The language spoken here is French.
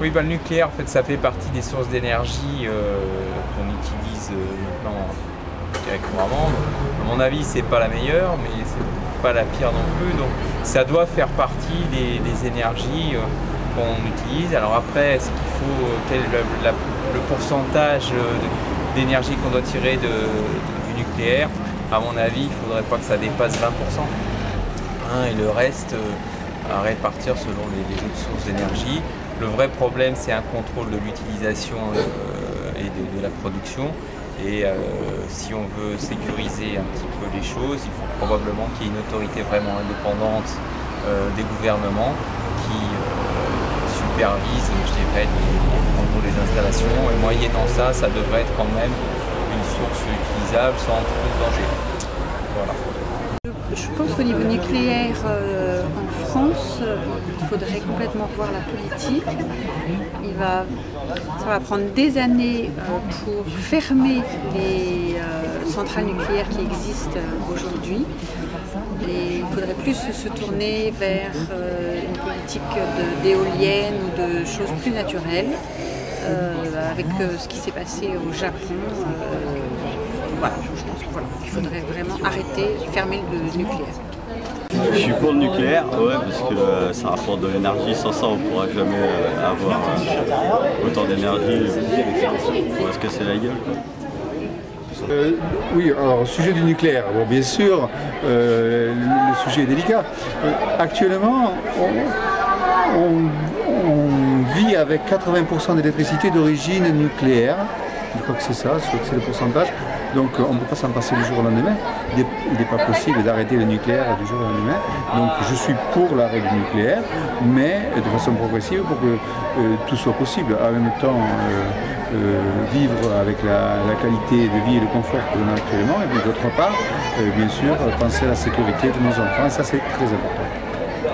Oui, bah, le nucléaire, en fait, ça fait partie des sources d'énergie euh, qu'on utilise euh, maintenant couramment. À mon avis, c'est pas la meilleure, mais c'est pas la pire non plus. Donc, ça doit faire partie des, énergies euh, qu'on utilise. Alors après, est-ce qu'il faut quel le, le pourcentage d'énergie qu'on doit tirer du nucléaire? À mon avis, il faudrait pas que ça dépasse 20%. Hein, et le reste à répartir selon les, les autres sources d'énergie. Le vrai problème, c'est un contrôle de l'utilisation euh, et de, la production. Et euh, si on veut sécuriser un petit peu les choses, il faut probablement qu'il y ait une autorité vraiment indépendante euh, des gouvernements qui supervise, je dirais, les, les installations. Et moyennant ça, ça devrait être quand même une source utilisable sans trop de danger. Voilà. Je pense qu'au niveau nucléaire, euh, en France, euh, il faudrait complètement revoir la politique. Il va, ça va prendre des années euh, pour fermer les centrales nucléaires qui existent aujourd'hui. Et il faudrait plus se tourner vers une politique d'éoliennes ou de choses plus naturelles. avec ce qui s'est passé au Japon, voilà, je pense faudrait vraiment arrêter, fermer le nucléaire. Je suis pour le nucléaire, ouais, parce que euh, ça rapporte de l'énergie. Sans ça, on ne pourra jamais euh, avoir euh, autant d'énergie pour se casser la gueule. oui, alors au sujet du nucléaire, bon, bien sûr, le, sujet est délicat. actuellement, on vit avec 80% d'électricité d'origine nucléaire. Je crois que c'est ça, c'est le pourcentage. Donc on ne peut pas s'en passer du jour au lendemain. Il n'est pas possible d'arrêter le nucléaire du jour au lendemain. Donc je suis pour l'arrêt du nucléaire, mais de façon progressive pour que euh, tout soit possible. En même temps, euh, euh, vivre avec la, qualité de vie et le confort que l'on a actuellement, et puis d'autre part, bien sûr, penser à la sécurité de nos enfants, et ça c'est très important.